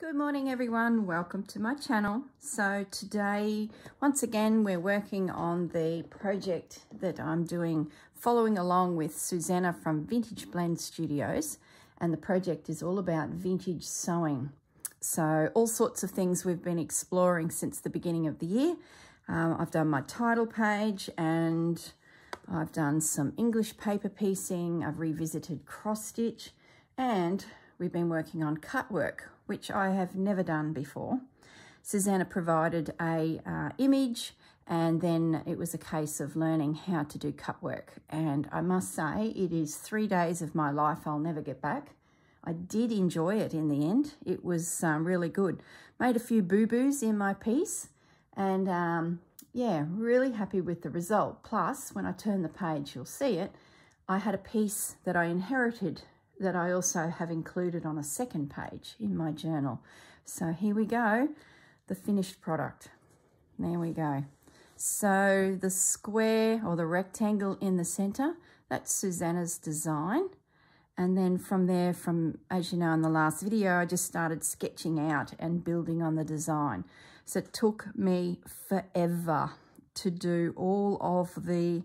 Good morning everyone, welcome to my channel. So today, once again, we're working on the project that I'm doing following along with Susanna from Vintage Blend Studios and the project is all about vintage sewing. So all sorts of things we've been exploring since the beginning of the year. Um, I've done my title page and I've done some English paper piecing, I've revisited cross stitch and we've been working on cut work which I have never done before. Susanna provided a uh, image and then it was a case of learning how to do cut work. And I must say, it is three days of my life I'll never get back. I did enjoy it in the end. It was um, really good. Made a few boo-boos in my piece and um, yeah, really happy with the result. Plus, when I turn the page, you'll see it. I had a piece that I inherited that I also have included on a second page in my journal. So here we go, the finished product. There we go. So the square or the rectangle in the center, that's Susanna's design. And then from there, from as you know in the last video, I just started sketching out and building on the design. So it took me forever to do all of the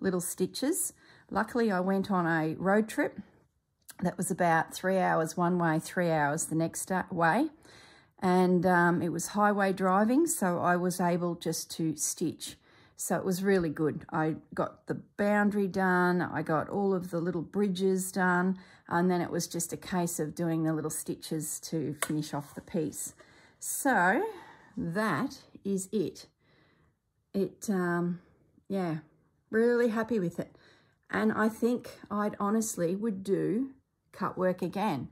little stitches. Luckily, I went on a road trip that was about three hours one way, three hours the next way. And um, it was highway driving, so I was able just to stitch. So it was really good. I got the boundary done, I got all of the little bridges done, and then it was just a case of doing the little stitches to finish off the piece. So that is it. It, um, yeah, really happy with it. And I think I'd honestly would do cut work again,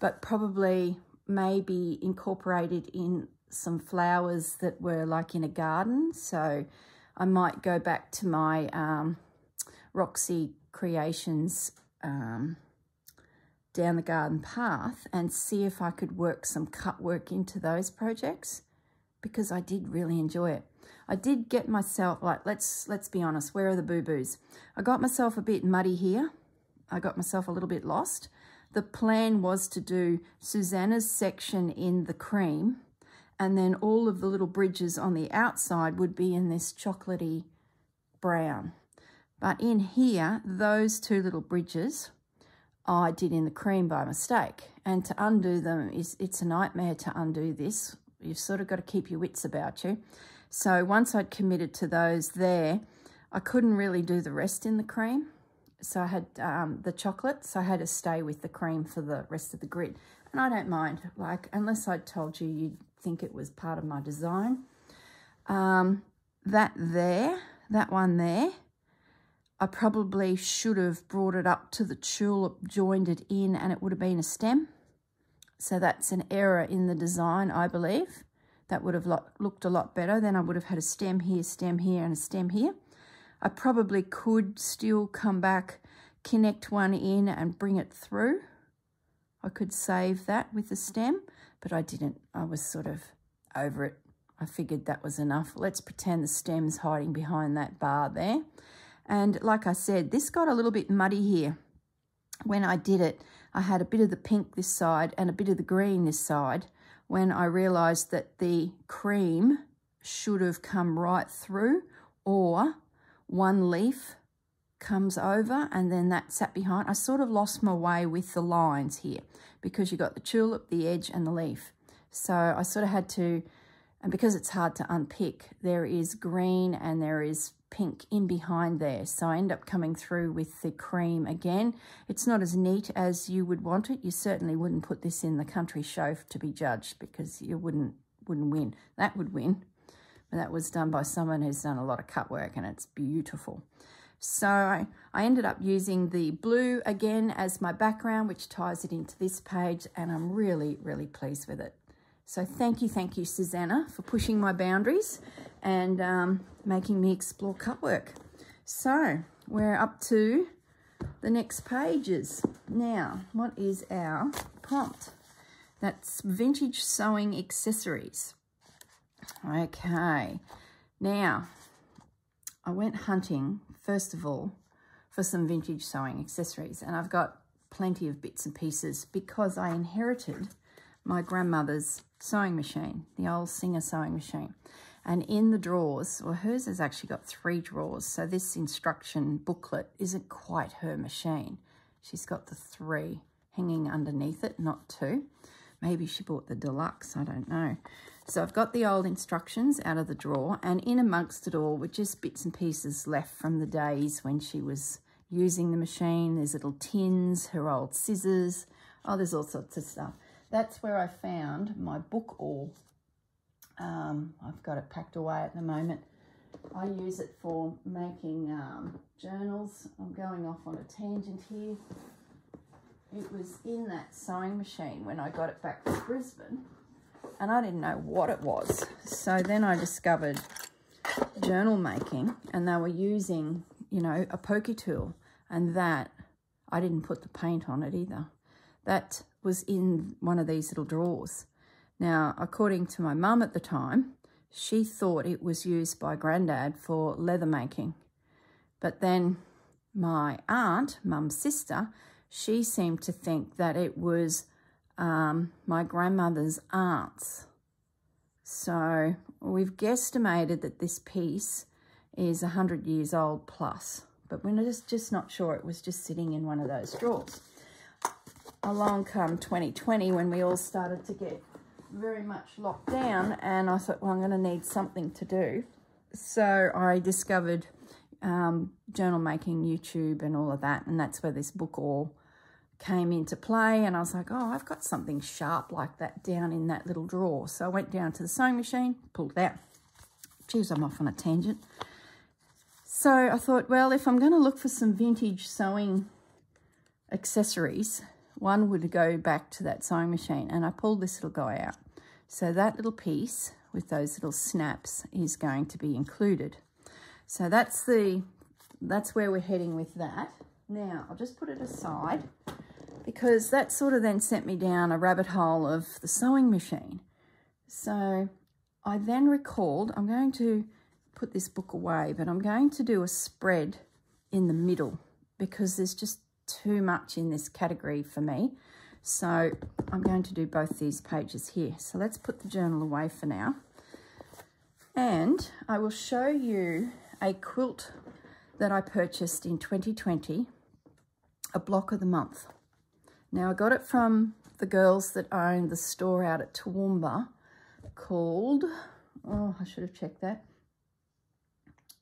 but probably maybe incorporated in some flowers that were like in a garden. So I might go back to my um, Roxy Creations um, down the garden path and see if I could work some cut work into those projects because I did really enjoy it. I did get myself, like, let's let's be honest, where are the boo-boos? I got myself a bit muddy here. I got myself a little bit lost. The plan was to do Susanna's section in the cream and then all of the little bridges on the outside would be in this chocolatey brown. But in here, those two little bridges I did in the cream by mistake. And to undo them, is it's a nightmare to undo this. You've sort of got to keep your wits about you. So once I'd committed to those there, I couldn't really do the rest in the cream so I had um, the chocolate, so I had to stay with the cream for the rest of the grid. And I don't mind, like, unless I'd told you you'd think it was part of my design. Um, that there, that one there, I probably should have brought it up to the tulip, joined it in, and it would have been a stem. So that's an error in the design, I believe. That would have looked a lot better. Then I would have had a stem here, stem here, and a stem here. I probably could still come back, connect one in and bring it through. I could save that with the stem, but I didn't. I was sort of over it. I figured that was enough. Let's pretend the stem's hiding behind that bar there. And like I said, this got a little bit muddy here. When I did it, I had a bit of the pink this side and a bit of the green this side when I realised that the cream should have come right through or one leaf comes over and then that sat behind. I sort of lost my way with the lines here because you got the tulip, the edge and the leaf. So I sort of had to, and because it's hard to unpick, there is green and there is pink in behind there. So I end up coming through with the cream again. It's not as neat as you would want it. You certainly wouldn't put this in the country show to be judged because you wouldn't wouldn't win. That would win. That was done by someone who's done a lot of cut work and it's beautiful. So I, I ended up using the blue again as my background, which ties it into this page, and I'm really, really pleased with it. So thank you, thank you, Susanna, for pushing my boundaries and um, making me explore cut work. So we're up to the next pages. Now, what is our prompt? That's vintage sewing accessories. Okay, now I went hunting, first of all, for some vintage sewing accessories, and I've got plenty of bits and pieces because I inherited my grandmother's sewing machine, the old Singer sewing machine. And in the drawers, well, hers has actually got three drawers. So this instruction booklet isn't quite her machine. She's got the three hanging underneath it, not two. Maybe she bought the deluxe, I don't know. So I've got the old instructions out of the drawer and in amongst it all with just bits and pieces left from the days when she was using the machine. There's little tins, her old scissors. Oh, there's all sorts of stuff. That's where I found my book awl um, I've got it packed away at the moment. I use it for making um, journals. I'm going off on a tangent here. It was in that sewing machine when I got it back to Brisbane and I didn't know what it was. So then I discovered journal making and they were using, you know, a pokey tool and that, I didn't put the paint on it either. That was in one of these little drawers. Now, according to my mum at the time, she thought it was used by Grandad for leather making. But then my aunt, mum's sister, she seemed to think that it was um, my grandmother's aunt's. So we've guesstimated that this piece is 100 years old plus, but we're just, just not sure it was just sitting in one of those drawers. Along come 2020 when we all started to get very much locked down and I thought, well, I'm going to need something to do. So I discovered um, journal making, YouTube and all of that. And that's where this book awl came into play. And I was like, oh, I've got something sharp like that down in that little drawer. So I went down to the sewing machine, pulled it out. I'm off on a tangent. So I thought, well, if I'm going to look for some vintage sewing accessories, one would go back to that sewing machine. And I pulled this little guy out. So that little piece with those little snaps is going to be included. So that's the that's where we're heading with that. Now, I'll just put it aside because that sort of then sent me down a rabbit hole of the sewing machine. So I then recalled, I'm going to put this book away, but I'm going to do a spread in the middle because there's just too much in this category for me. So I'm going to do both these pages here. So let's put the journal away for now. And I will show you a quilt that I purchased in 2020, a block of the month. Now I got it from the girls that own the store out at Toowoomba called, oh, I should have checked that.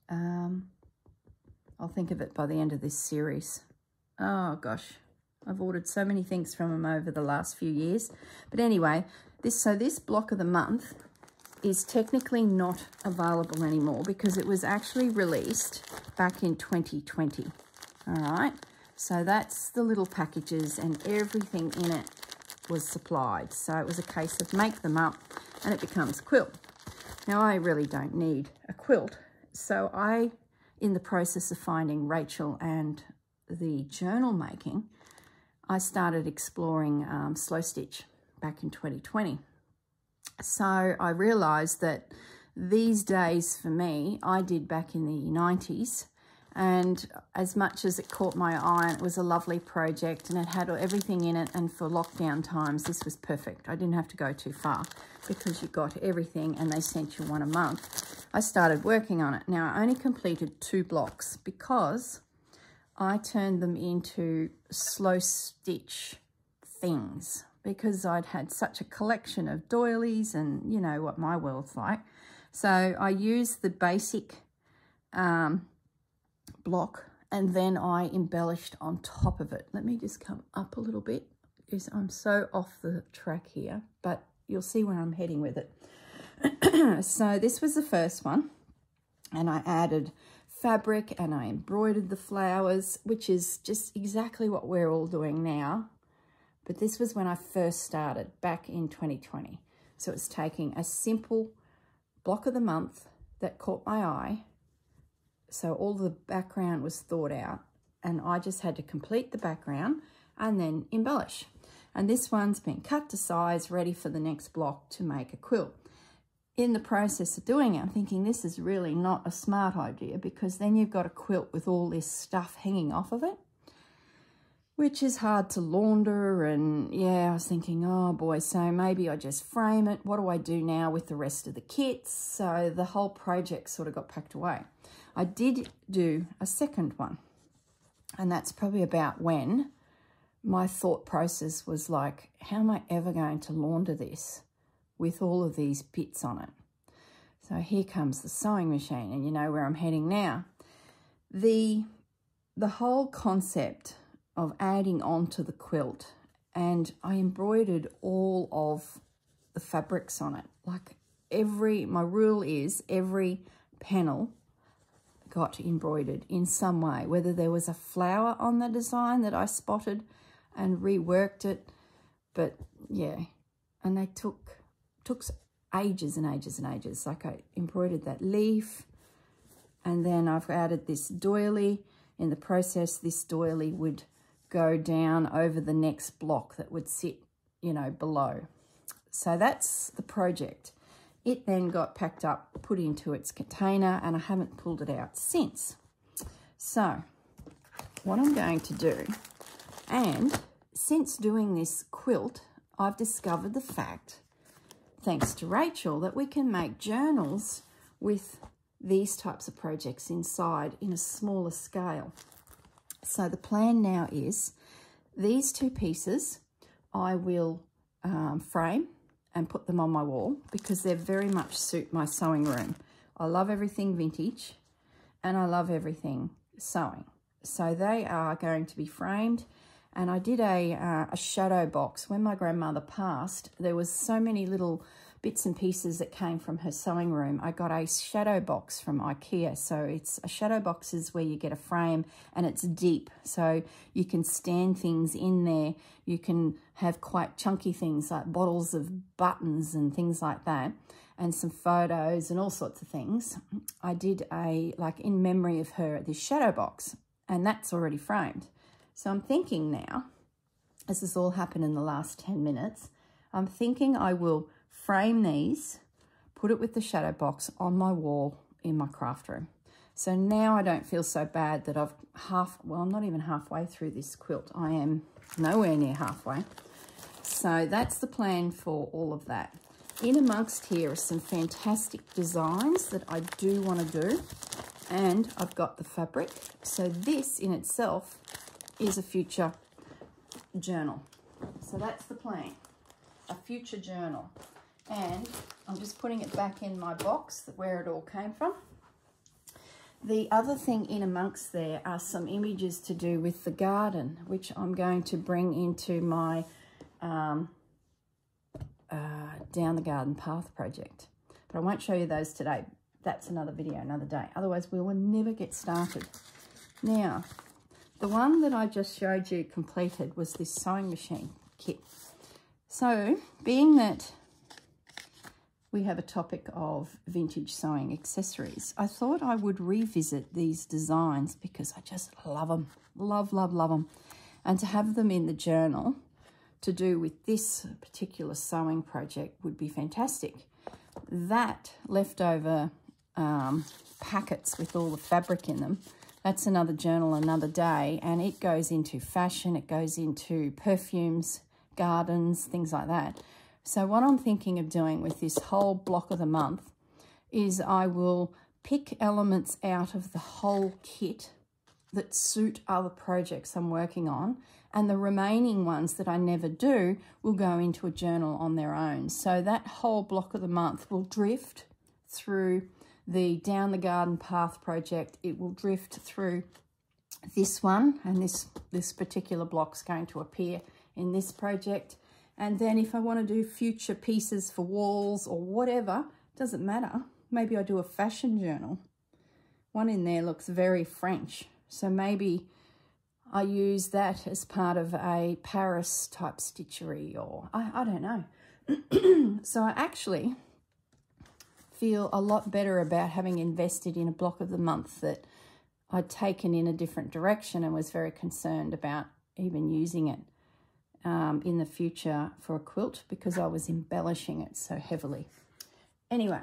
Um, I'll think of it by the end of this series. Oh gosh, I've ordered so many things from them over the last few years. But anyway, this so this block of the month is technically not available anymore because it was actually released back in 2020. All right, so that's the little packages and everything in it was supplied. So it was a case of make them up and it becomes quilt. Now I really don't need a quilt. So I, in the process of finding Rachel and the journal making, I started exploring um, slow stitch back in 2020. So I realized that these days for me, I did back in the 90s. And as much as it caught my eye, it was a lovely project and it had everything in it. And for lockdown times, this was perfect. I didn't have to go too far because you got everything and they sent you one a month. I started working on it. Now, I only completed two blocks because I turned them into slow stitch things because I'd had such a collection of doilies and you know what my world's like. So I used the basic um, block and then I embellished on top of it. Let me just come up a little bit because I'm so off the track here, but you'll see where I'm heading with it. so this was the first one and I added fabric and I embroidered the flowers, which is just exactly what we're all doing now. But this was when I first started back in 2020. So it's taking a simple block of the month that caught my eye. So all the background was thought out and I just had to complete the background and then embellish. And this one's been cut to size, ready for the next block to make a quilt in the process of doing it, I'm thinking this is really not a smart idea because then you've got a quilt with all this stuff hanging off of it. which is hard to launder. And yeah, I was thinking, oh boy, so maybe I just frame it. What do I do now with the rest of the kits? So the whole project sort of got packed away. I did do a second one, and that's probably about when my thought process was like, how am I ever going to launder this with all of these bits on it? So here comes the sewing machine, and you know where I'm heading now. The, the whole concept of adding on to the quilt and I embroidered all of the fabrics on it. Like every, my rule is every panel got embroidered in some way, whether there was a flower on the design that I spotted and reworked it. But yeah, and they took, took ages and ages and ages. Like I embroidered that leaf and then I've added this doily. In the process, this doily would go down over the next block that would sit, you know, below. So that's the project. It then got packed up, put into its container, and I haven't pulled it out since. So what I'm going to do, and since doing this quilt, I've discovered the fact, thanks to Rachel, that we can make journals with these types of projects inside in a smaller scale. So the plan now is these two pieces I will um, frame and put them on my wall because they very much suit my sewing room. I love everything vintage and I love everything sewing. So they are going to be framed and I did a, uh, a shadow box. When my grandmother passed, there was so many little bits and pieces that came from her sewing room. I got a shadow box from Ikea. So it's a shadow box is where you get a frame and it's deep. So you can stand things in there. You can have quite chunky things like bottles of buttons and things like that and some photos and all sorts of things. I did a, like in memory of her, this shadow box and that's already framed. So I'm thinking now, as this all happened in the last 10 minutes, I'm thinking I will frame these, put it with the shadow box on my wall in my craft room. So now I don't feel so bad that I've half, well, I'm not even halfway through this quilt. I am nowhere near halfway. So that's the plan for all of that. In amongst here are some fantastic designs that I do want to do. And I've got the fabric. So this in itself is a future journal. So that's the plan, a future journal and I'm just putting it back in my box where it all came from. The other thing in amongst there are some images to do with the garden, which I'm going to bring into my um, uh, Down the Garden Path project. But I won't show you those today. That's another video, another day. Otherwise, we will never get started. Now, the one that I just showed you completed was this sewing machine kit. So, being that we have a topic of vintage sewing accessories. I thought I would revisit these designs because I just love them. Love, love, love them. And to have them in the journal to do with this particular sewing project would be fantastic. That leftover um, packets with all the fabric in them, that's another journal another day. And it goes into fashion, it goes into perfumes, gardens, things like that. So what I'm thinking of doing with this whole block of the month is I will pick elements out of the whole kit that suit other projects I'm working on and the remaining ones that I never do will go into a journal on their own. So that whole block of the month will drift through the Down the Garden Path project. It will drift through this one and this, this particular block's going to appear in this project. And then if I want to do future pieces for walls or whatever, doesn't matter. Maybe I do a fashion journal. One in there looks very French. So maybe I use that as part of a Paris type stitchery or I, I don't know. so I actually feel a lot better about having invested in a block of the month that I'd taken in a different direction and was very concerned about even using it um, in the future for a quilt because I was embellishing it so heavily. Anyway,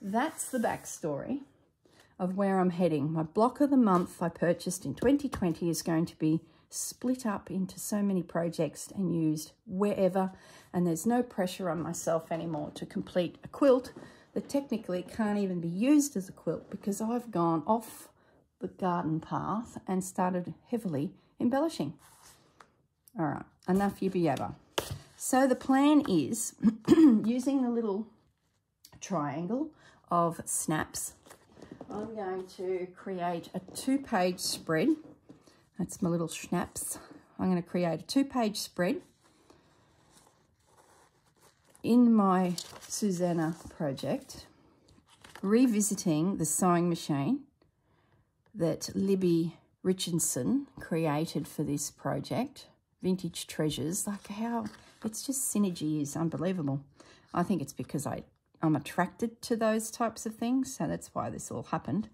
that's the backstory of where I'm heading. My block of the month I purchased in 2020 is going to be split up into so many projects and used wherever. And there's no pressure on myself anymore to complete a quilt that technically can't even be used as a quilt because I've gone off the garden path and started heavily embellishing. All right, enough yibba yabba. So the plan is using the little triangle of snaps, I'm going to create a two-page spread. That's my little snaps. I'm going to create a two-page spread in my Susanna project, revisiting the sewing machine that Libby Richardson created for this project, Vintage Treasures. Like how, it's just synergy is unbelievable. I think it's because I, I'm attracted to those types of things, so that's why this all happened.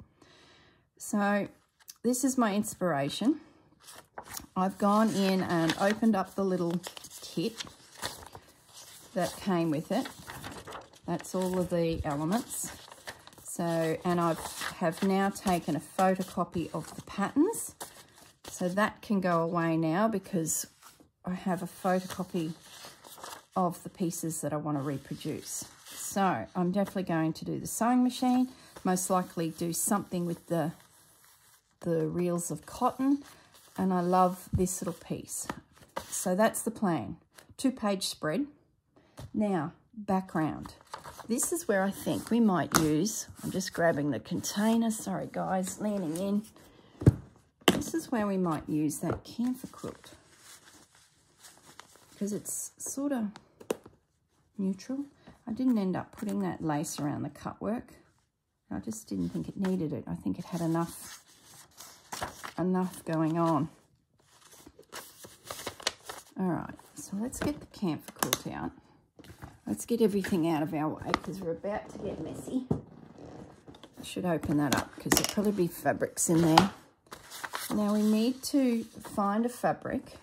So this is my inspiration. I've gone in and opened up the little kit that came with it. That's all of the elements. So, and I have now taken a photocopy of the patterns. So that can go away now because I have a photocopy of the pieces that I want to reproduce. So I'm definitely going to do the sewing machine, most likely do something with the, the reels of cotton. And I love this little piece. So that's the plan. Two page spread. Now, background. This is where I think we might use, I'm just grabbing the container, sorry guys, leaning in. This is where we might use that kantha quilt because it's sort of neutral. I didn't end up putting that lace around the cutwork. I just didn't think it needed it. I think it had enough, enough going on. All right, so let's get the kantha quilt out. Let's get everything out of our way because we're about to get messy. I should open that up because there'll probably be fabrics in there. Now we need to find a fabric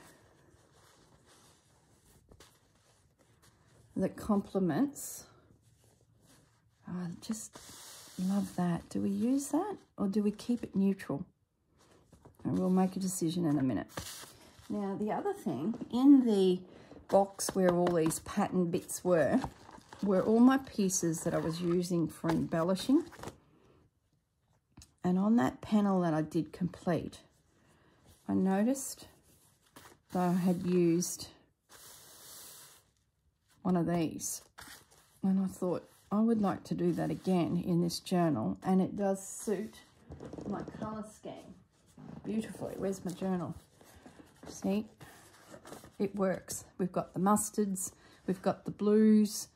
that complements. I just love that. Do we use that or do we keep it neutral? And we'll make a decision in a minute. Now the other thing, in the box where all these pattern bits were, were all my pieces that I was using for embellishing. And on that panel that I did complete, I noticed that I had used one of these. And I thought, I would like to do that again in this journal. And it does suit my colour scheme beautifully. Where's my journal? See? it works. We've got the mustards, we've got the blues.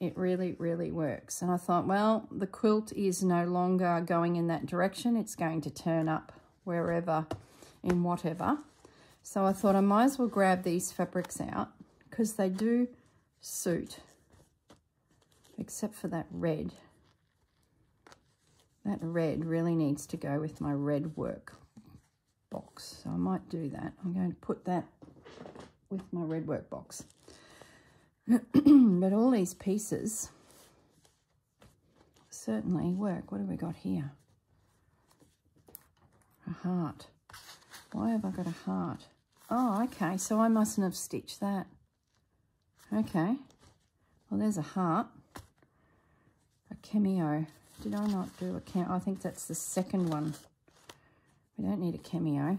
It really, really works. And I thought, well, the quilt is no longer going in that direction. It's going to turn up wherever, in whatever. So I thought I might as well grab these fabrics out because they do suit, except for that red. That red really needs to go with my red work box. So I might do that. I'm going to put that with my red work box. but all these pieces certainly work. What have we got here? A heart. Why have I got a heart? Oh, okay, so I mustn't have stitched that. Okay, well, there's a heart. A cameo. Did I not do a cameo? I think that's the second one. We don't need a cameo. A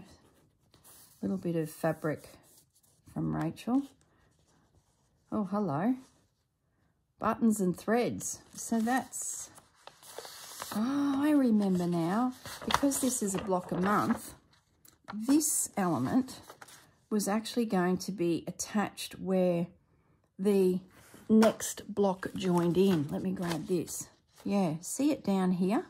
little bit of fabric from Rachel. Oh, hello. Buttons and threads. So that's... Oh, I remember now. Because this is a block a month, this element was actually going to be attached where the next block joined in. Let me grab this. Yeah, see it down here?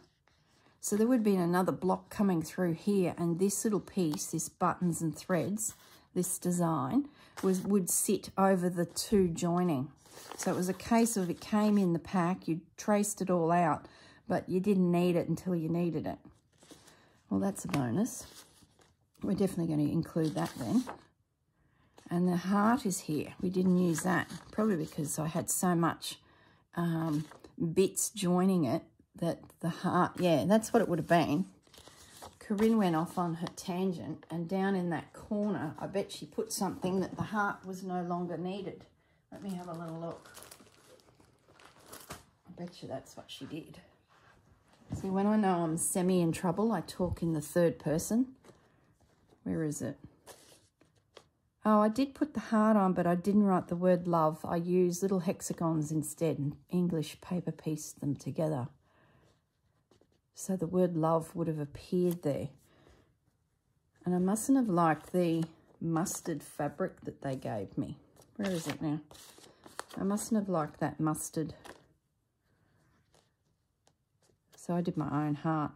So there would be another block coming through here and this little piece, this buttons and threads, this design, was would sit over the two joining. So it was a case of it came in the pack, you traced it all out, but you didn't need it until you needed it. Well, that's a bonus. We're definitely going to include that then. And the heart is here. We didn't use that, probably because I had so much um, bits joining it that the heart, yeah, that's what it would have been Corrine went off on her tangent and down in that corner, I bet she put something that the heart was no longer needed. Let me have a little look. I bet you that's what she did. See, when I know I'm semi in trouble, I talk in the third person. Where is it? Oh, I did put the heart on, but I didn't write the word love. I used little hexagons instead and English paper pieced them together. So the word love would have appeared there. And I mustn't have liked the mustard fabric that they gave me. Where is it now? I mustn't have liked that mustard. So I did my own heart.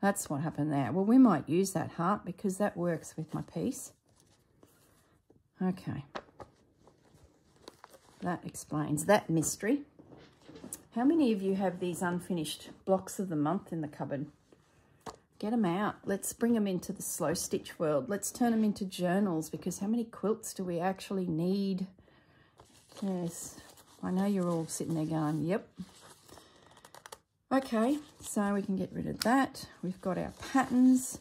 That's what happened there. Well, we might use that heart because that works with my piece. Okay. That explains that mystery. How many of you have these unfinished blocks of the month in the cupboard? Get them out. Let's bring them into the slow stitch world. Let's turn them into journals because how many quilts do we actually need? Yes, I know you're all sitting there going, yep. Okay, so we can get rid of that. We've got our patterns.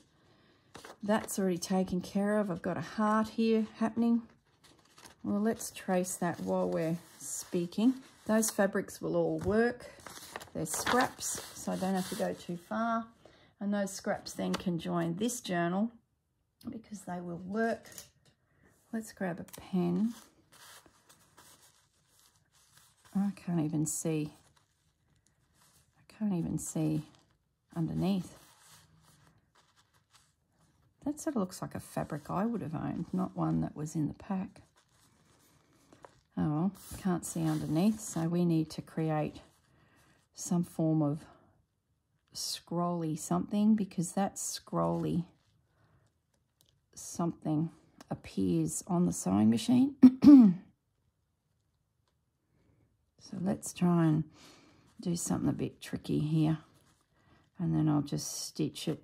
That's already taken care of. I've got a heart here happening. Well, let's trace that while we're speaking. Those fabrics will all work. They're scraps, so I don't have to go too far. And those scraps then can join this journal because they will work. Let's grab a pen. I can't even see. I can't even see underneath. That sort of looks like a fabric I would have owned, not one that was in the pack. Oh well, can't see underneath, so we need to create some form of scrolly something because that scrolly something appears on the sewing machine. so let's try and do something a bit tricky here and then I'll just stitch it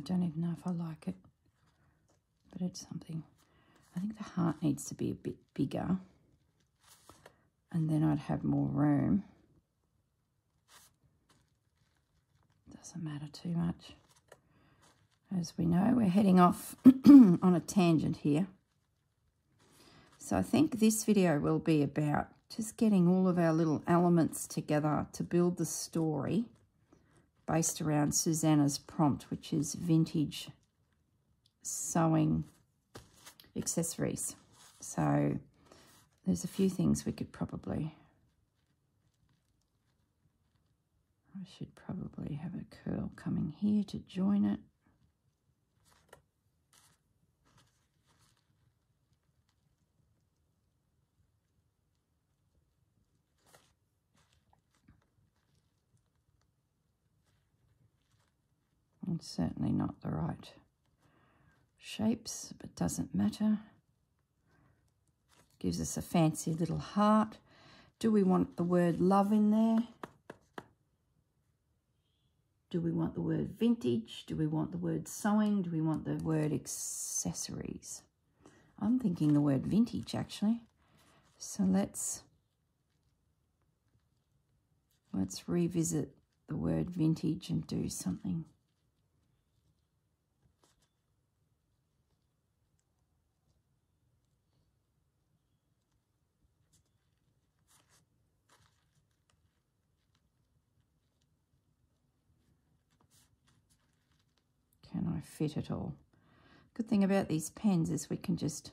don't even know if I like it, but it's something. I think the heart needs to be a bit bigger and then I'd have more room. Doesn't matter too much. As we know, we're heading off on a tangent here. So I think this video will be about just getting all of our little elements together to build the story based around Susanna's prompt, which is vintage sewing accessories. So there's a few things we could probably, I should probably have a curl coming here to join it. Certainly not the right shapes, but doesn't matter. Gives us a fancy little heart. Do we want the word love in there? Do we want the word vintage? Do we want the word sewing? Do we want the word accessories? I'm thinking the word vintage actually. So let's let's revisit the word vintage and do something Can I fit at all? Good thing about these pens is we can just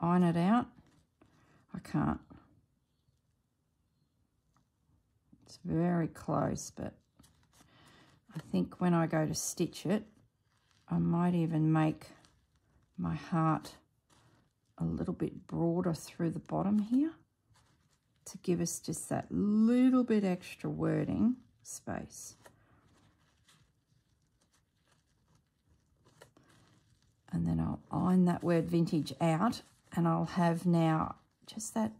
iron it out. I can't. It's very close, but I think when I go to stitch it, I might even make my heart a little bit broader through the bottom here to give us just that little bit extra wording space. And then I'll iron that word vintage out and I'll have now just that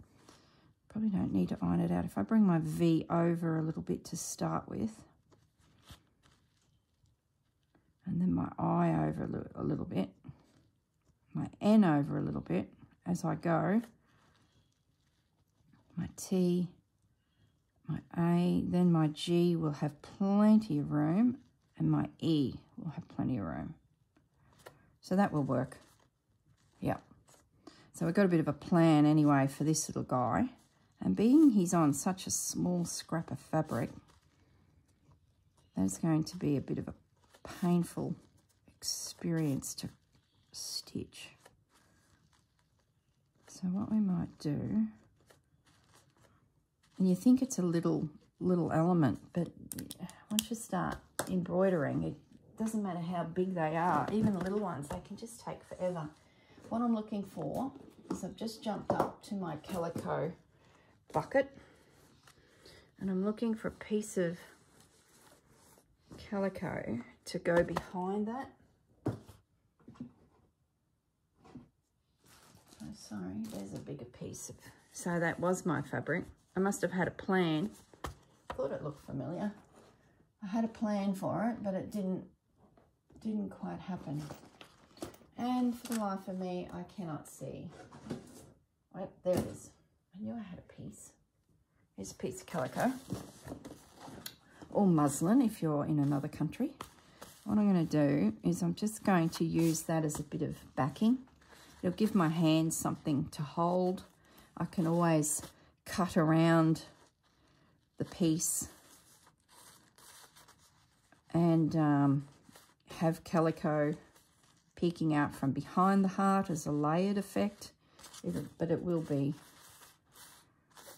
probably don't need to iron it out if I bring my V over a little bit to start with and then my I over a little, bit my N over a little bit as I go. My T, my A, then my G will have plenty of room and my E will have plenty of room. So that will work. Yep. So we've got a bit of a plan anyway for this little guy. And being he's on such a small scrap of fabric, that's going to be a bit of a painful experience to stitch. So what we might do, and you think it's a little little element, but once you start embroidering, it doesn't matter how big they are, even the little ones, they can just take forever. What I'm looking for is I've just jumped up to my calico bucket and I'm looking for a piece of calico to go behind that. Oh, sorry, there's a bigger piece of, so that was my fabric. I must have had a plan. Thought it looked familiar. I had a plan for it, but it didn't, didn't quite happen. And for the life of me, I cannot see. Wait, there it is. I knew I had a piece. Here's a piece of calico or muslin if you're in another country. What I'm going to do is I'm just going to use that as a bit of backing. It'll give my hands something to hold. I can always cut around the piece and um, have calico peeking out from behind the heart as a layered effect, but it will be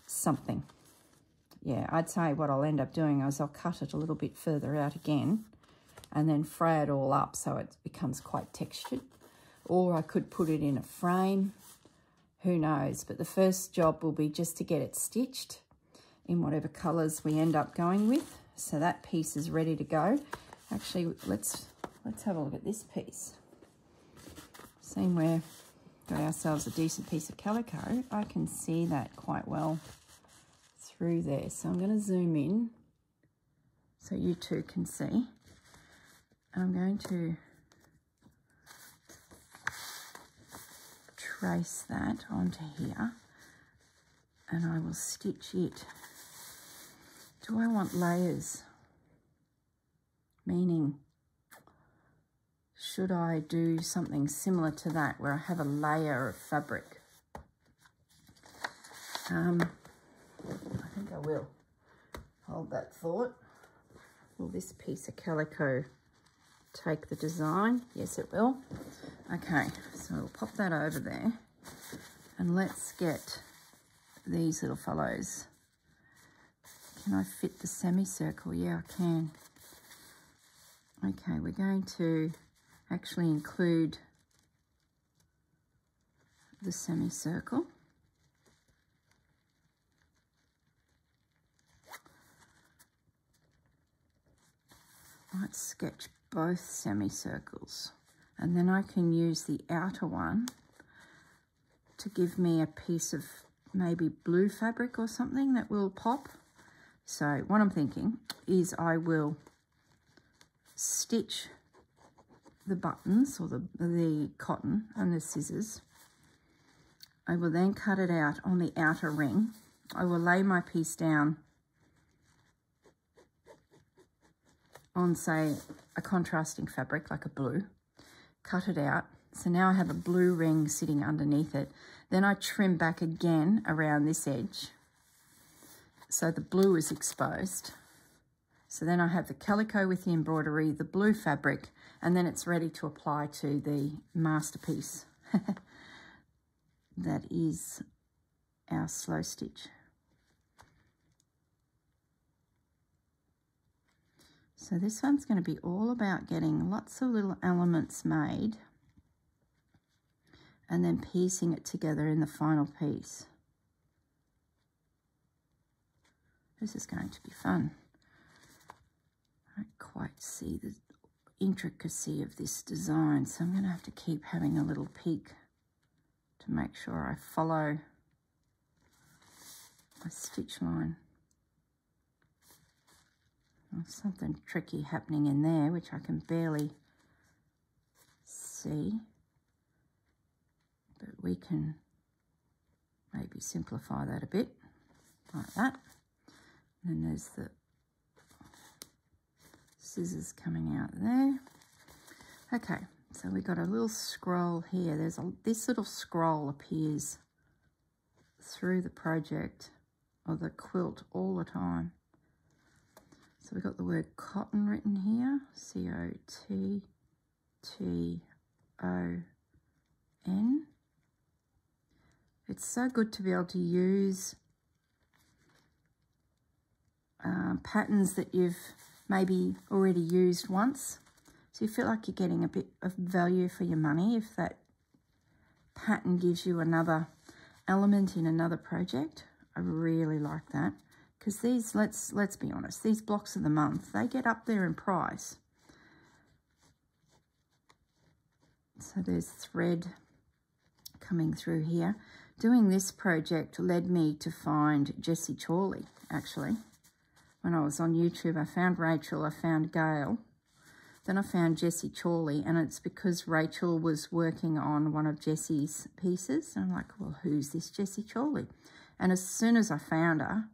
something yeah, I'd say what I'll end up doing is I'll cut it a little bit further out again and then fray it all up so it becomes quite textured. Or I could put it in a frame, who knows. But the first job will be just to get it stitched in whatever colours we end up going with. So that piece is ready to go. Actually, let's let's have a look at this piece. Seeing where got ourselves a decent piece of calico, I can see that quite well through there. So I'm going to zoom in so you two can see. I'm going to trace that onto here and I will stitch it. Do I want layers? Meaning, should I do something similar to that where I have a layer of fabric? Um, I think I will. Hold that thought. Will this piece of calico take the design? Yes, it will. Okay, so we'll pop that over there. And let's get these little fellows. Can I fit the semicircle? Yeah, I can. Okay, we're going to actually include the semicircle. might sketch both semicircles and then I can use the outer one to give me a piece of maybe blue fabric or something that will pop. So what I'm thinking is I will stitch the buttons or the, the cotton and the scissors. I will then cut it out on the outer ring. I will lay my piece down on, say, a contrasting fabric like a blue, cut it out. So now I have a blue ring sitting underneath it. Then I trim back again around this edge. So the blue is exposed. So then I have the calico with the embroidery, the blue fabric, and then it's ready to apply to the masterpiece. that is our slow stitch. So this one's going to be all about getting lots of little elements made and then piecing it together in the final piece. This is going to be fun. I don't quite see the intricacy of this design, so I'm going to have to keep having a little peek to make sure I follow my stitch line. There's something tricky happening in there, which I can barely see. But we can maybe simplify that a bit, like that. And then there's the scissors coming out there. Okay, so we got a little scroll here. There's a, this little scroll appears through the project or the quilt all the time. So we've got the word cotton written here, C-O-T-T-O-N. It's so good to be able to use uh, patterns that you've maybe already used once. So you feel like you're getting a bit of value for your money if that pattern gives you another element in another project. I really like that because these, let's let's be honest, these blocks of the month, they get up there in price. So there's thread coming through here. Doing this project led me to find Jessie Chorley, actually. When I was on YouTube, I found Rachel, I found Gail. Then I found Jessie Chorley, and it's because Rachel was working on one of Jessie's pieces. And I'm like, well, who's this Jessie Chorley? And as soon as I found her,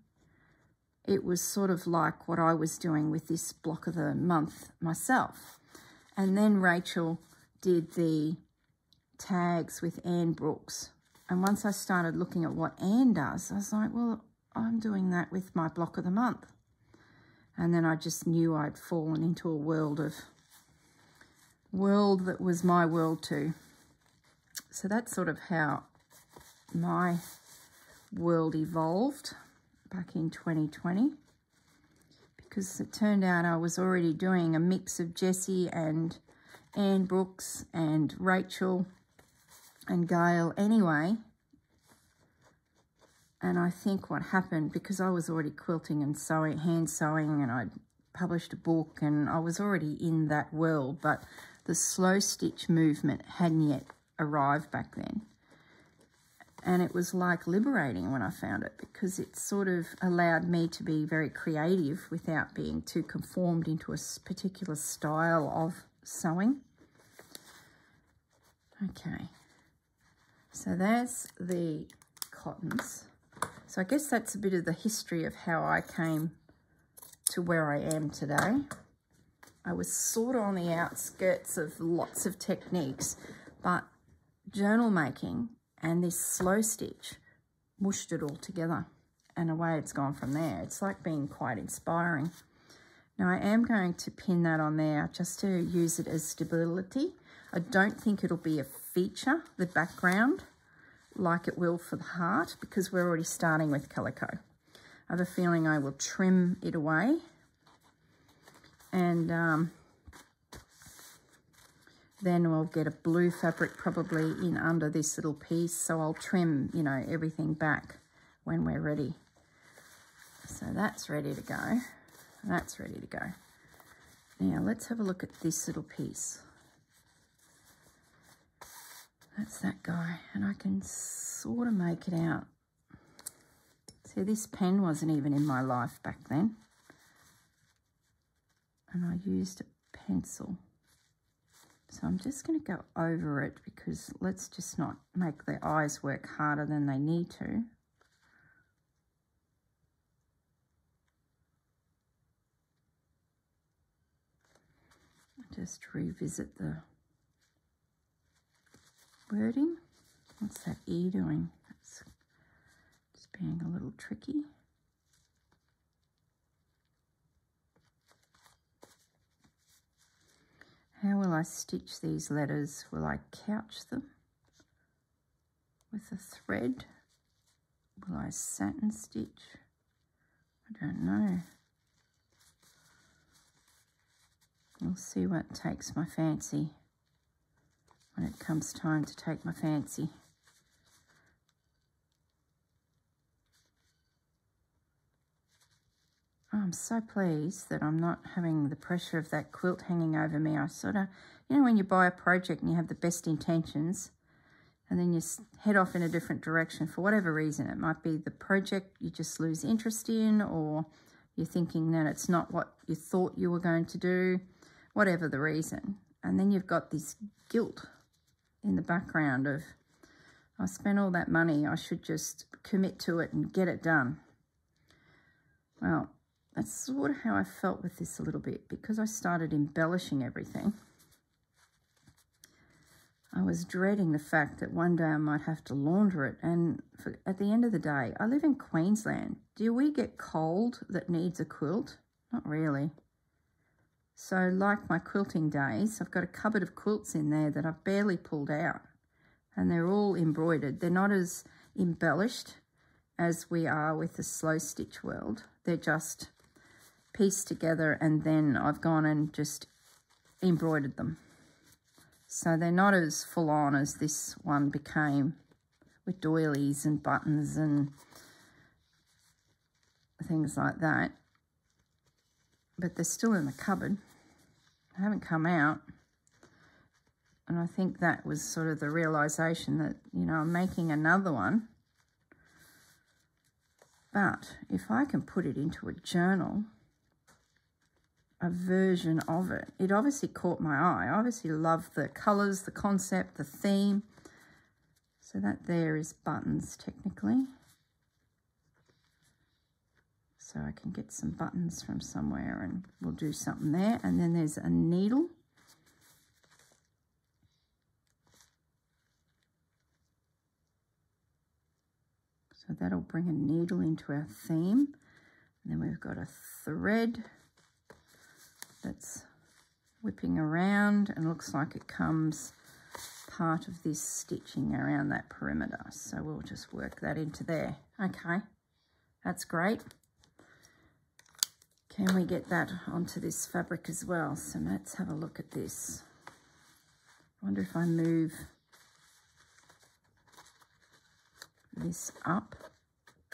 it was sort of like what I was doing with this block of the month myself. And then Rachel did the tags with Anne Brooks. And once I started looking at what Anne does, I was like, well, I'm doing that with my block of the month. And then I just knew I'd fallen into a world of, world that was my world too. So that's sort of how my world evolved back in 2020 because it turned out I was already doing a mix of Jessie and Anne Brooks and Rachel and Gail anyway. And I think what happened, because I was already quilting and sewing, hand sewing, and I'd published a book and I was already in that world, but the slow stitch movement hadn't yet arrived back then and it was like liberating when I found it because it sort of allowed me to be very creative without being too conformed into a particular style of sewing. Okay, so there's the cottons. So I guess that's a bit of the history of how I came to where I am today. I was sort of on the outskirts of lots of techniques, but journal making and this slow stitch mushed it all together and away it's gone from there. It's like being quite inspiring. Now I am going to pin that on there just to use it as stability. I don't think it'll be a feature, the background, like it will for the heart because we're already starting with calico. I have a feeling I will trim it away and um, then we'll get a blue fabric probably in under this little piece. So I'll trim, you know, everything back when we're ready. So that's ready to go. That's ready to go. Now let's have a look at this little piece. That's that guy. And I can sort of make it out. See, this pen wasn't even in my life back then. And I used a pencil. So I'm just going to go over it because let's just not make the eyes work harder than they need to. Just revisit the wording. What's that E doing? It's just being a little tricky. How will I stitch these letters? Will I couch them with a thread? Will I satin stitch? I don't know. We'll see what takes my fancy when it comes time to take my fancy. I'm so pleased that I'm not having the pressure of that quilt hanging over me. I sort of, you know, when you buy a project and you have the best intentions and then you head off in a different direction for whatever reason. It might be the project you just lose interest in or you're thinking that it's not what you thought you were going to do, whatever the reason. And then you've got this guilt in the background of, I spent all that money. I should just commit to it and get it done. Well, that's sort of how I felt with this a little bit because I started embellishing everything. I was dreading the fact that one day I might have to launder it. And for, at the end of the day, I live in Queensland. Do we get cold that needs a quilt? Not really. So like my quilting days, I've got a cupboard of quilts in there that I've barely pulled out. And they're all embroidered. They're not as embellished as we are with the slow stitch world. They're just pieced together and then I've gone and just embroidered them. So they're not as full on as this one became with doilies and buttons and things like that. But they're still in the cupboard haven't come out. And I think that was sort of the realisation that, you know, I'm making another one. But if I can put it into a journal, a version of it, it obviously caught my eye. I obviously love the colours, the concept, the theme. So that there is buttons technically. So I can get some buttons from somewhere and we'll do something there. And then there's a needle. So that'll bring a needle into our theme. And then we've got a thread that's whipping around and looks like it comes part of this stitching around that perimeter. So we'll just work that into there. Okay, that's great. Can we get that onto this fabric as well? So let's have a look at this. I wonder if I move this up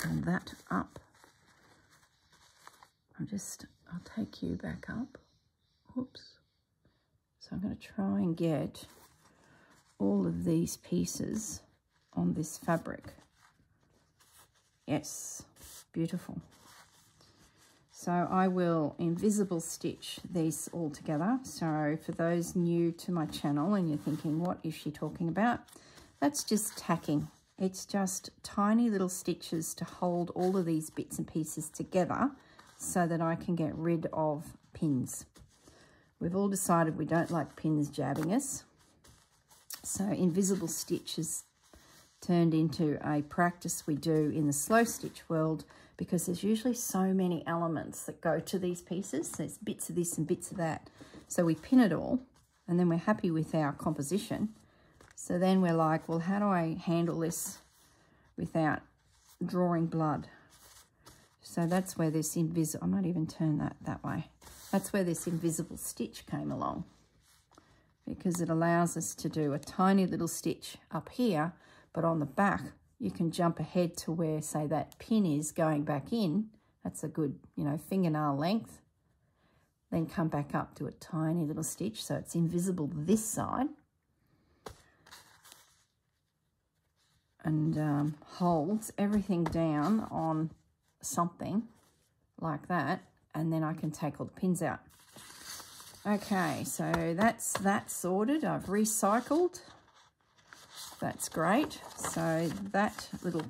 and that up. I'll just, I'll take you back up. Oops. So I'm going to try and get all of these pieces on this fabric. Yes, beautiful. So I will invisible stitch these all together. So for those new to my channel and you're thinking, what is she talking about? That's just tacking. It's just tiny little stitches to hold all of these bits and pieces together so that I can get rid of pins. We've all decided we don't like pins jabbing us. So invisible stitch has turned into a practice we do in the slow stitch world because there's usually so many elements that go to these pieces. There's bits of this and bits of that. So we pin it all and then we're happy with our composition. So then we're like, well, how do I handle this without drawing blood? So that's where this invisible, I might even turn that that way. That's where this invisible stitch came along because it allows us to do a tiny little stitch up here, but on the back you can jump ahead to where, say, that pin is going back in. That's a good, you know, fingernail length. Then come back up to a tiny little stitch so it's invisible this side. And um, holds everything down on something like that. And then I can take all the pins out. Okay, so that's that sorted. I've recycled that's great. So that little,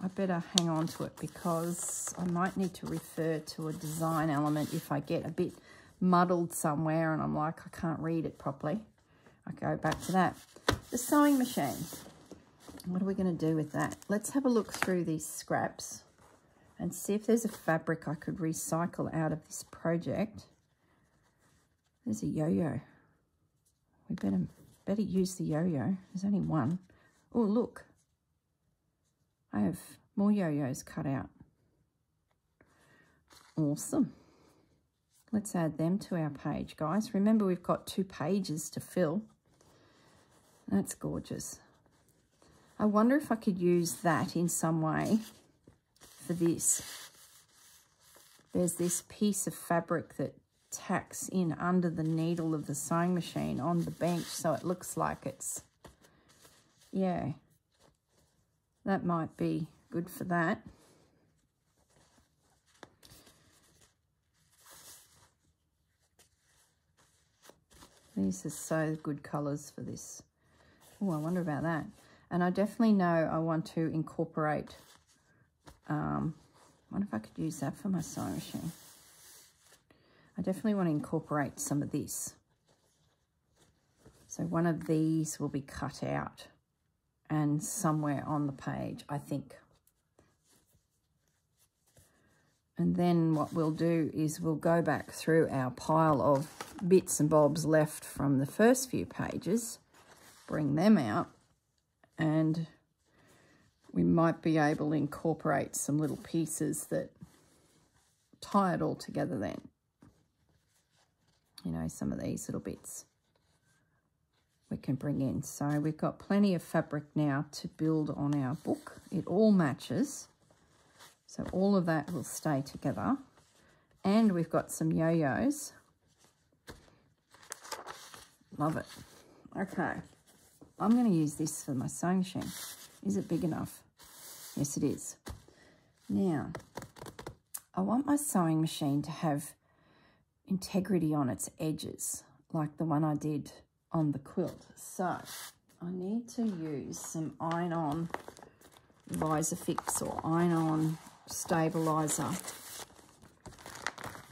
I better hang on to it because I might need to refer to a design element if I get a bit muddled somewhere and I'm like, I can't read it properly. I go back to that. The sewing machine. What are we going to do with that? Let's have a look through these scraps and see if there's a fabric I could recycle out of this project. There's a yo-yo. We better Better use the yo-yo. There's only one. Oh, look. I have more yo-yos cut out. Awesome. Let's add them to our page, guys. Remember, we've got two pages to fill. That's gorgeous. I wonder if I could use that in some way for this. There's this piece of fabric that tacks in under the needle of the sewing machine on the bench so it looks like it's, yeah, that might be good for that. These are so good colours for this. Oh, I wonder about that. And I definitely know I want to incorporate, um, wonder if I could use that for my sewing machine. I definitely want to incorporate some of this. So one of these will be cut out and somewhere on the page, I think. And then what we'll do is we'll go back through our pile of bits and bobs left from the first few pages, bring them out, and we might be able to incorporate some little pieces that tie it all together then. You know, some of these little bits we can bring in. So we've got plenty of fabric now to build on our book. It all matches. So all of that will stay together. And we've got some yo-yos. Love it. Okay. I'm going to use this for my sewing machine. Is it big enough? Yes, it is. Now, I want my sewing machine to have integrity on its edges, like the one I did on the quilt. So, I need to use some iron-on Vliesofix or iron-on stabilizer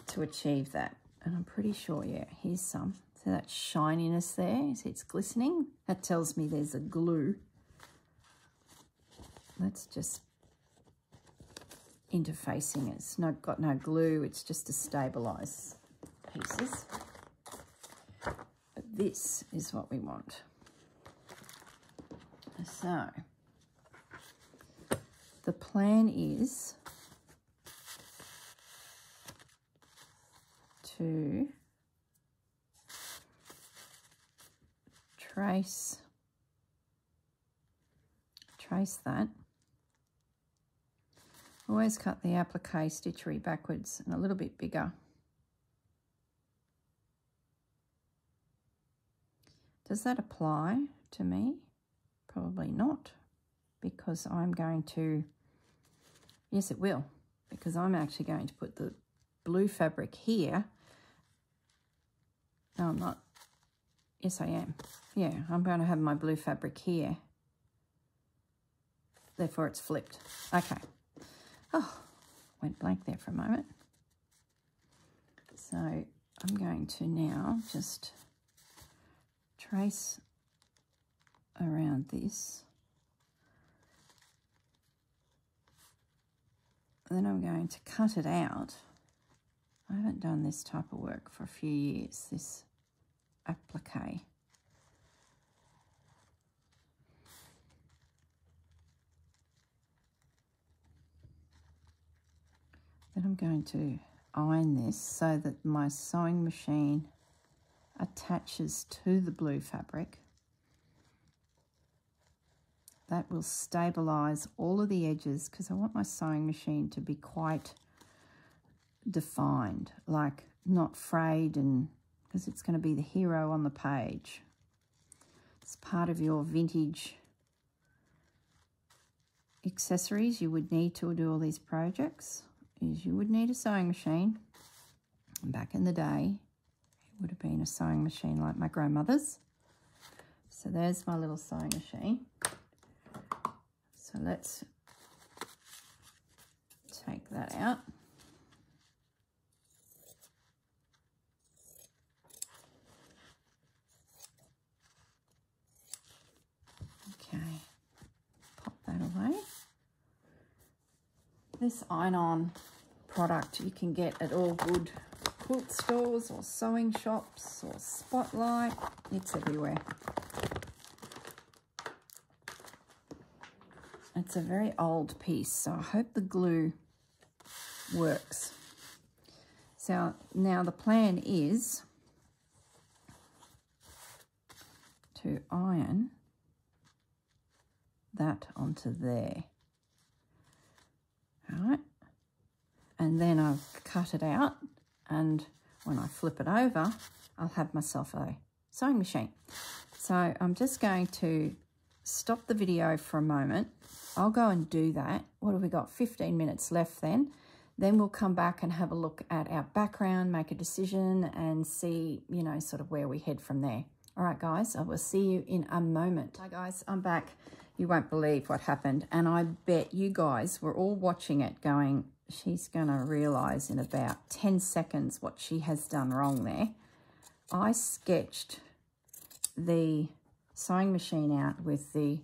to achieve that. And I'm pretty sure, yeah, here's some. So that shininess there, see it's glistening? That tells me there's a glue. Let's just interfacing. It's not got no glue, it's just to stabilize pieces. But this is what we want. So, the plan is to trace trace that. Always cut the applique stitchery backwards and a little bit bigger. Does that apply to me? Probably not because I'm going to, yes it will, because I'm actually going to put the blue fabric here. No, I'm not. Yes, I am. Yeah, I'm going to have my blue fabric here. Therefore, it's flipped. Okay. Oh, went blank there for a moment. So I'm going to now just trace around this. Then I'm going to cut it out. I haven't done this type of work for a few years, this applique. Then I'm going to iron this so that my sewing machine attaches to the blue fabric. That will stabilize all of the edges because I want my sewing machine to be quite defined, like not frayed and because it's going to be the hero on the page. It's part of your vintage accessories you would need to do all these projects is you would need a sewing machine. Back in the day, would have been a sewing machine like my grandmother's. So there's my little sewing machine. So let's take that out. Okay, pop that away. This iron-on product you can get at all good quilt stores or sewing shops or Spotlight. It's everywhere. It's a very old piece, so I hope the glue works. So now the plan is to iron that onto there. All right. And then I've cut it out and when I flip it over, I'll have myself a sewing machine. So I'm just going to stop the video for a moment. I'll go and do that. What have we got? 15 minutes left then. Then we'll come back and have a look at our background, make a decision and see, you know, sort of where we head from there. All right, guys, I will see you in a moment. Hi, guys, I'm back. you won't believe what happened. And I bet you guys were all watching it going, she's going to realise in about 10 seconds what she has done wrong there. I sketched the sewing machine out with the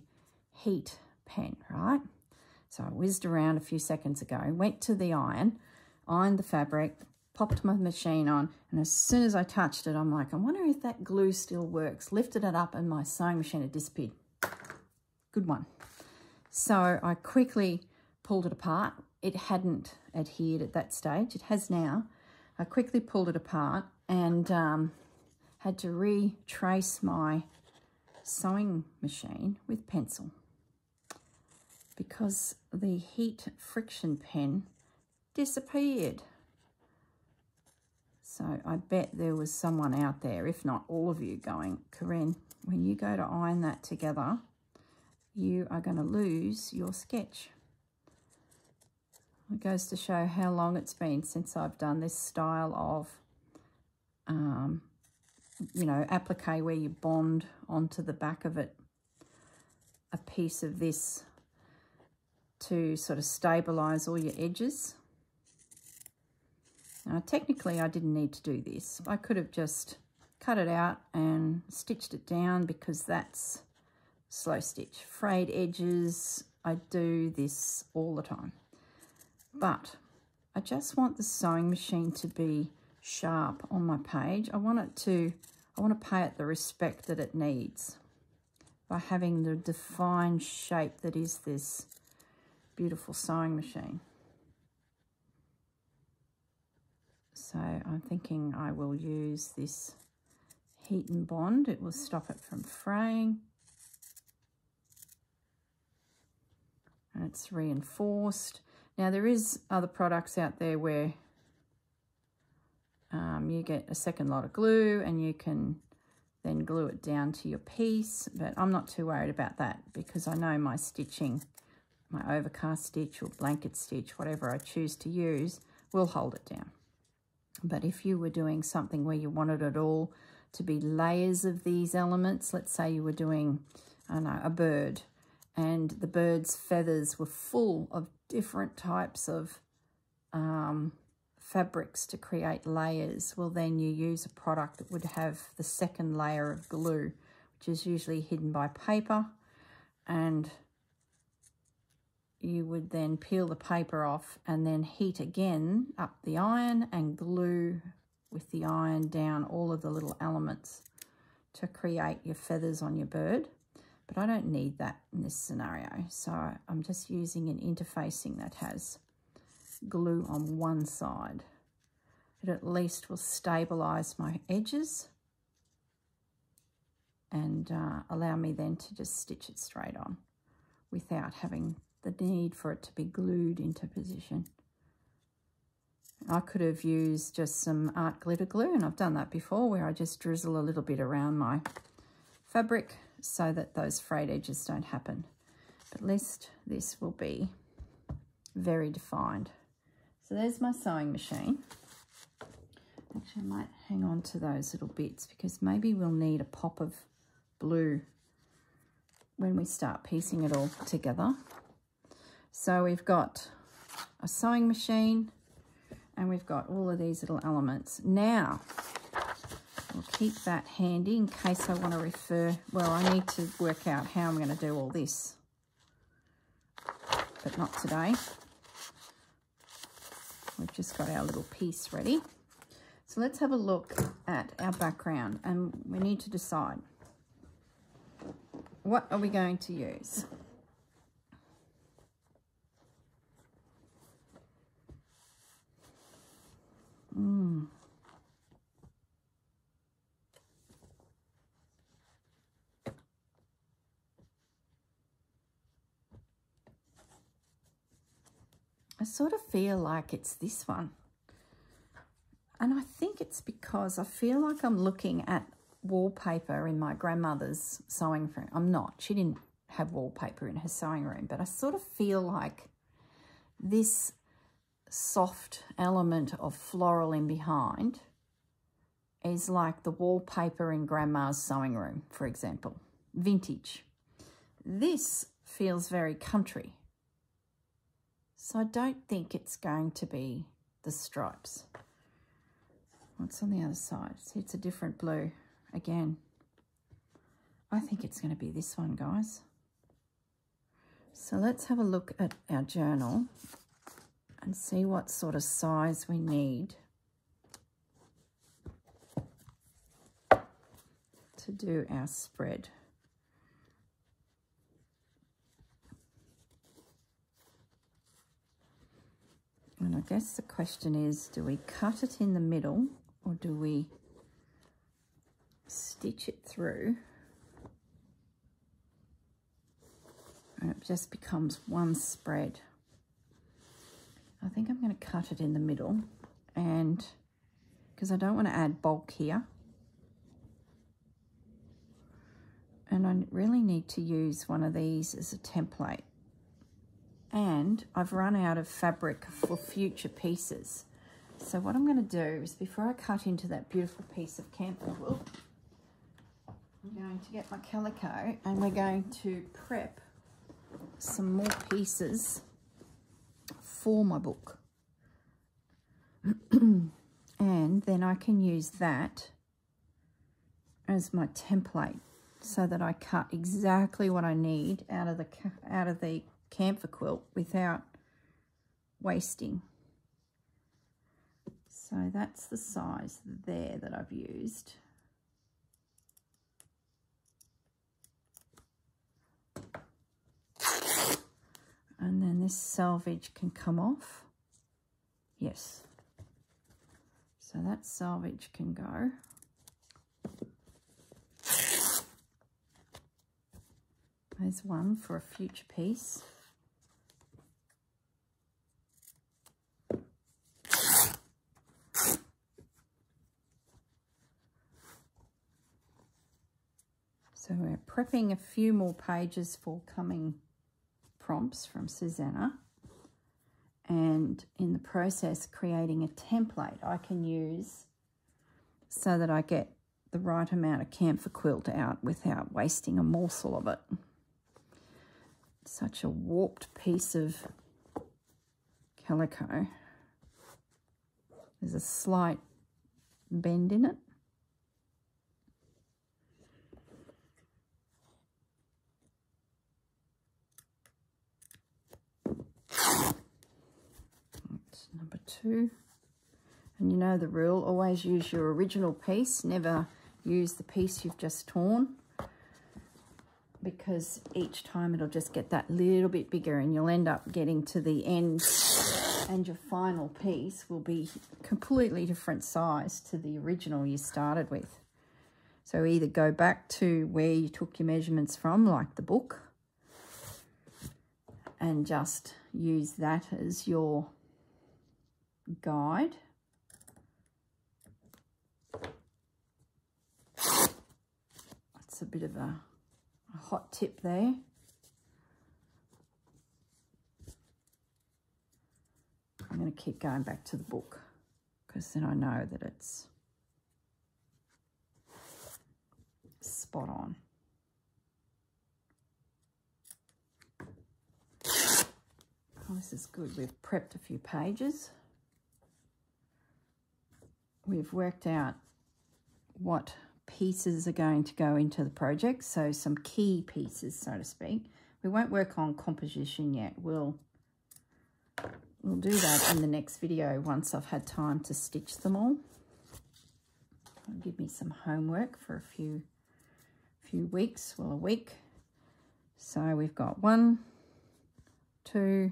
heat pen, right? So I whizzed around a few seconds ago, went to the iron, ironed the fabric, popped my machine on, and as soon as I touched it, I'm like, I wonder if that glue still works. Lifted it up and my sewing machine had disappeared. Good one. So I quickly pulled it apart. It hadn't adhered at that stage. It has now. I quickly pulled it apart and um, had to retrace my sewing machine with pencil because the heat friction pen disappeared. So I bet there was someone out there, if not all of you, going, Corrine, when you go to iron that together, you are going to lose your sketch. It goes to show how long it's been since I've done this style of, um, you know, applique where you bond onto the back of it a piece of this to sort of stabilize all your edges. Now, technically, I didn't need to do this. I could have just cut it out and stitched it down because that's slow stitch. Frayed edges, I do this all the time. But I just want the sewing machine to be sharp on my page. I want it to, I want to pay it the respect that it needs by having the defined shape that is this beautiful sewing machine. So I'm thinking I will use this heat and bond. It will stop it from fraying. And it's reinforced. Now there is other products out there where um, you get a second lot of glue and you can then glue it down to your piece. But I'm not too worried about that because I know my stitching, my overcast stitch or blanket stitch, whatever I choose to use, will hold it down. But if you were doing something where you wanted it all to be layers of these elements, let's say you were doing, I know, a bird, and the bird's feathers were full of different types of um, fabrics to create layers, well then you use a product that would have the second layer of glue, which is usually hidden by paper, and you would then peel the paper off and then heat again up the iron and glue with the iron down all of the little elements to create your feathers on your bird. But I don't need that in this scenario. So I'm just using an interfacing that has glue on one side. It at least will stabilize my edges and uh, allow me then to just stitch it straight on without having the need for it to be glued into position. I could have used just some art glitter glue, and I've done that before, where I just drizzle a little bit around my fabric so that those frayed edges don't happen. But at least this will be very defined. So there's my sewing machine. Actually, I might hang on to those little bits because maybe we'll need a pop of blue when we start piecing it all together. So we've got a sewing machine and we've got all of these little elements. Now, we'll keep that handy in case I want to refer, well, I need to work out how I'm going to do all this, but not today. We've just got our little piece ready. So let's have a look at our background and we need to decide what are we going to use? Mm. I sort of feel like it's this one. And I think it's because I feel like I'm looking at wallpaper in my grandmother's sewing room. I'm not. She didn't have wallpaper in her sewing room, but I sort of feel like this soft element of floral in behind is like the wallpaper in grandma's sewing room, for example, vintage. This feels very country. So I don't think it's going to be the stripes. What's on the other side? See, it's a different blue again. I think it's going to be this one, guys. So let's have a look at our journal and see what sort of size we need to do our spread. And I guess the question is, do we cut it in the middle or do we stitch it through? And it just becomes one spread. I think I'm going to cut it in the middle and because I don't want to add bulk here. And I really need to use one of these as a template and I've run out of fabric for future pieces. So what I'm going to do is before I cut into that beautiful piece of kantha quilt, I'm going to get my calico and we're going to prep some more pieces for my book. and then I can use that as my template so that I cut exactly what I need out of the out of the kantha quilt without wasting. So that's the size there that I've used. And then this salvage can come off. Yes. So that salvage can go. There's one for a future piece. So we're a few more pages for coming prompts from Susanna and in the process creating a template I can use so that I get the right amount of kantha quilt out without wasting a morsel of it. Such a warped piece of calico. There's a slight bend in it. Two. And you know the rule, always use your original piece, never use the piece you've just torn because each time it'll just get that little bit bigger and you'll end up getting to the end and your final piece will be completely different size to the original you started with. So either go back to where you took your measurements from, like the book, and just use that as your guide. That's a bit of a, a hot tip there. I'm going to keep going back to the book because then I know that it's spot on. Oh, this is good. We've prepped a few pages we've worked out what pieces are going to go into the project. So some key pieces, so to speak. We won't work on composition yet. We'll, we'll do that in the next video once I've had time to stitch them all. It'll give me some homework for a few, few weeks, well, a week. So we've got one, two,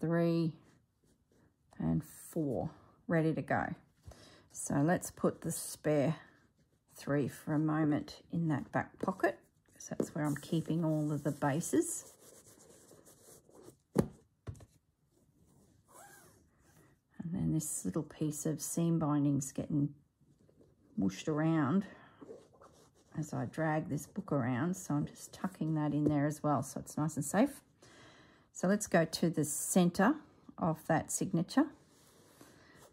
three, and four ready to go. So let's put the spare three for a moment in that back pocket. So that's where I'm keeping all of the bases. And then this little piece of seam binding's getting mushed around as I drag this book around. So I'm just tucking that in there as well so it's nice and safe. So let's go to the center of that signature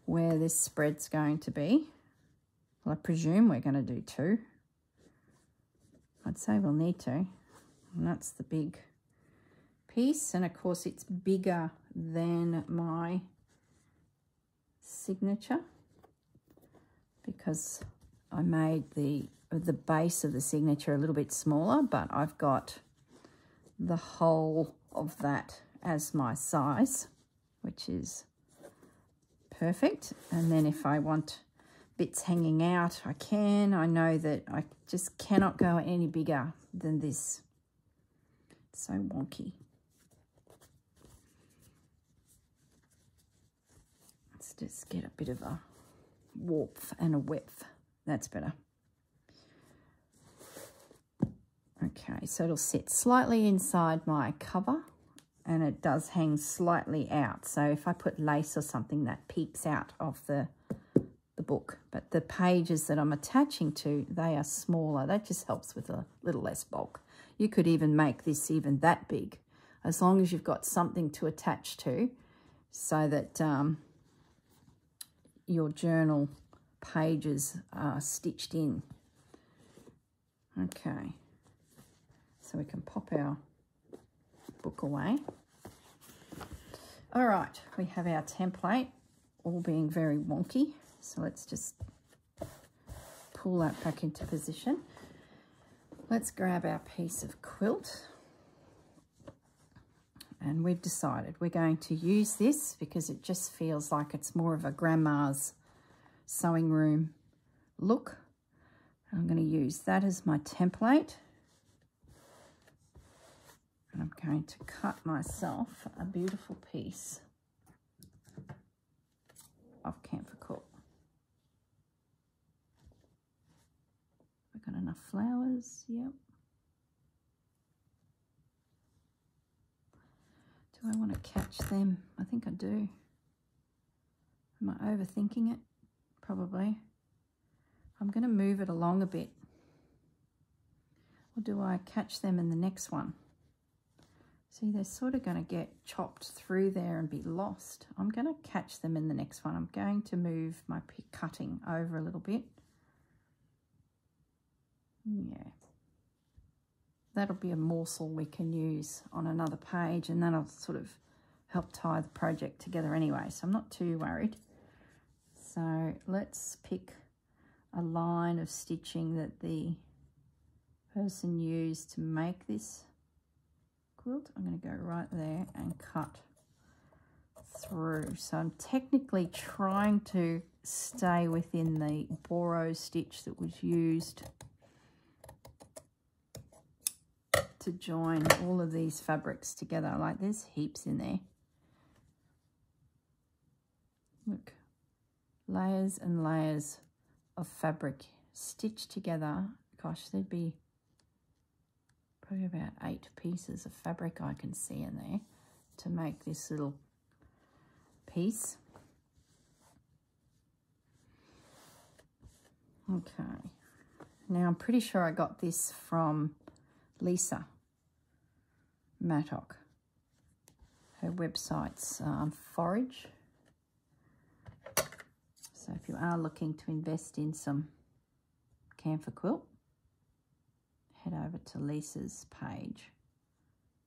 where this spread's going to be. Well, I presume we're going to do two. I'd say we'll need to. And that's the big piece. And of course it's bigger than my signature because I made the the base of the signature a little bit smaller, but I've got the whole of that as my size, which is perfect. And then if I want bits hanging out, I can. I know that I just cannot go any bigger than this. It's so wonky. Let's just get a bit of a warmth and a width. That's better. Okay, so it'll sit slightly inside my cover and it does hang slightly out. So if I put lace or something, that peeps out of the, the book. But the pages that I'm attaching to, they are smaller. That just helps with a little less bulk. You could even make this even that big, as long as you've got something to attach to so that um, your journal pages are stitched in. Okay, so we can pop our book away. All right, we have our template all being very wonky. So let's just pull that back into position. Let's grab our piece of quilt. And we've decided we're going to use this because it just feels like it's more of a grandma's sewing room look. I'm going to use that as my template. And I'm going to cut myself a beautiful piece of kantha quilt. We've got enough flowers, yep. Do I want to catch them? I think I do. Am I overthinking it? Probably. I'm going to move it along a bit. Or do I catch them in the next one? See, they're sort of going to get chopped through there and be lost. I'm going to catch them in the next one. I'm going to move my cutting over a little bit. Yeah that'll be a morsel we can use on another page and that'll sort of help tie the project together anyway. So I'm not too worried. So let's pick a line of stitching that the person used to make this quilt. I'm going to go right there and cut through. So I'm technically trying to stay within the Boro stitch that was used to join all of these fabrics together. Like there's heaps in there. Look, layers and layers of fabric stitched together. Gosh, there'd be probably about eight pieces of fabric I can see in there to make this little piece. Okay. Now I'm pretty sure I got this from Lisa. Mattock. Her website's um, Forage. So if you are looking to invest in some kantha quilt, head over to Lisa's page.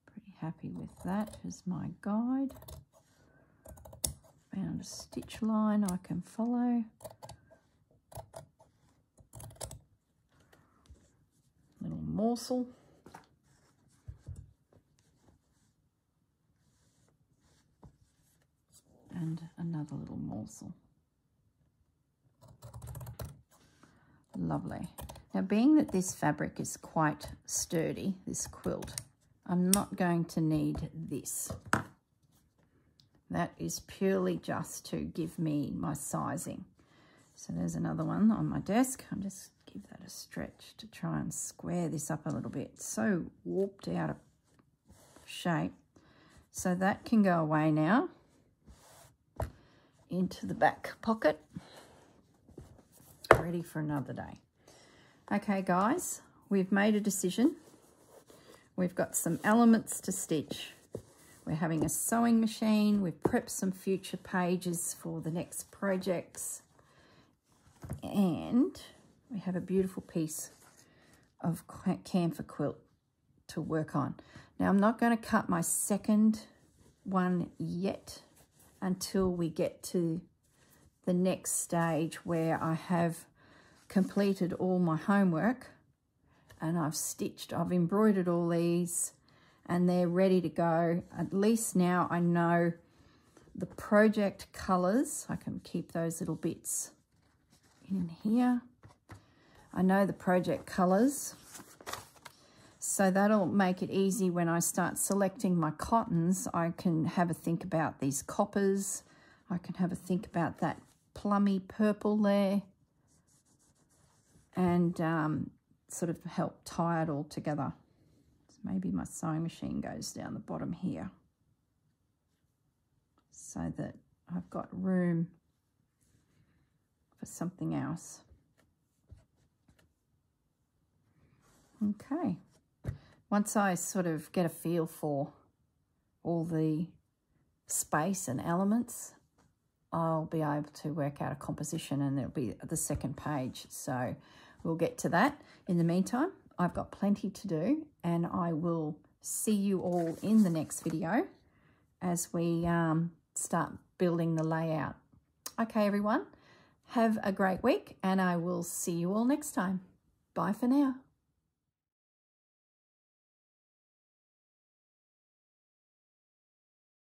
Pretty happy with that as my guide. Found a stitch line I can follow. Little morsel. and another little morsel. Lovely. Now, being that this fabric is quite sturdy, this quilt, I'm not going to need this. That is purely just to give me my sizing. So there's another one on my desk. I'll just give that a stretch to try and square this up a little bit. So warped out of shape. So that can go away now into the back pocket. Ready for another day. Okay, guys, we've made a decision. We've got some elements to stitch. We're having a sewing machine. We've prepped some future pages for the next projects. And we have a beautiful piece of kantha quilt to work on. Now I'm not going to cut my second one yet until we get to the next stage where I have completed all my homework and I've stitched, I've embroidered all these and they're ready to go. At least now I know the project colours. I can keep those little bits in here. I know the project colours. So that'll make it easy when I start selecting my cottons. I can have a think about these coppers. I can have a think about that plummy purple there. And um, sort of help tie it all together. So maybe my sewing machine goes down the bottom here so that I've got room for something else. Okay. Once I sort of get a feel for all the space and elements, I'll be able to work out a composition and it'll be the second page. So we'll get to that. In the meantime, I've got plenty to do and I will see you all in the next video as we um, start building the layout. Okay, everyone, have a great week and I will see you all next time. Bye for now.